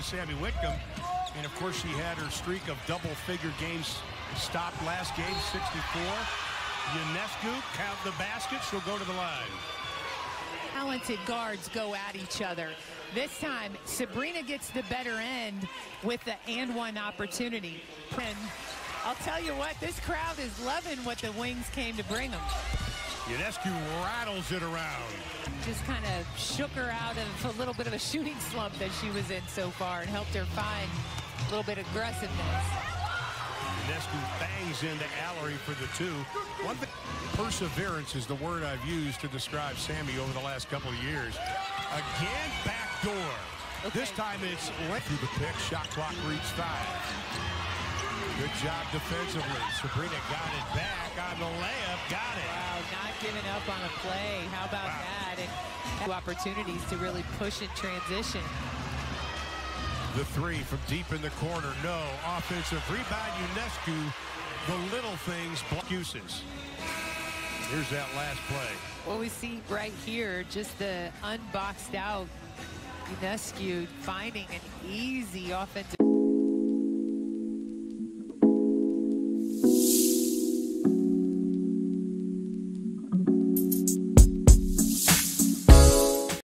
to Sammy Whitcomb. And of course, she had her streak of double-figure games stopped last game, 64. Ionescu count the basket. She'll go to the line. Talented guards go at each other. This time, Sabrina gets the better end with the and one opportunity. And I'll tell you what, this crowd is loving what the Wings came to bring them. Ionescu rattles it around. Just kind of shook her out of a little bit of a shooting slump that she was in so far and helped her find a little bit of aggressiveness. Ionescu bangs into Alarie for the two. One thing, perseverance is the word I've used to describe Sammy over the last couple of years. Again, back door. Okay. This time it's went through the pick. Shot clock reached five. Good job defensively. Sabrina got it back on the layup. Got it. Up on a play. How about wow. that? And two opportunities to really push and transition. The three from deep in the corner. No. Offensive rebound. Ionescu, The little things. Excuses. Here's that last play. Well, we see right here just the unboxed out Ionescu finding an easy offensive.